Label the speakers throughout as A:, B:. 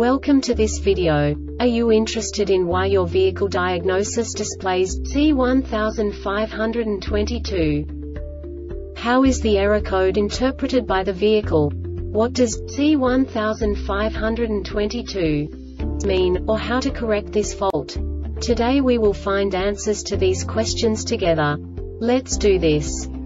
A: Welcome to this video. Are you interested in why your vehicle diagnosis displays C1522? How is the error code interpreted by the vehicle? What does C1522 mean, or how to correct this fault? Today we will find answers to these questions together. Let's do this.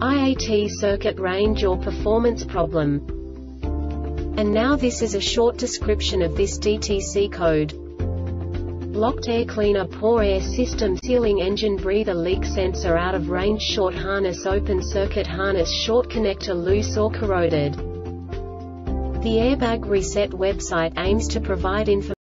A: IAT circuit range or performance problem. And now this is a short description of this DTC code. Locked air cleaner poor air system sealing engine breather leak sensor out of range short harness open circuit harness short connector loose or corroded. The Airbag Reset website aims to provide information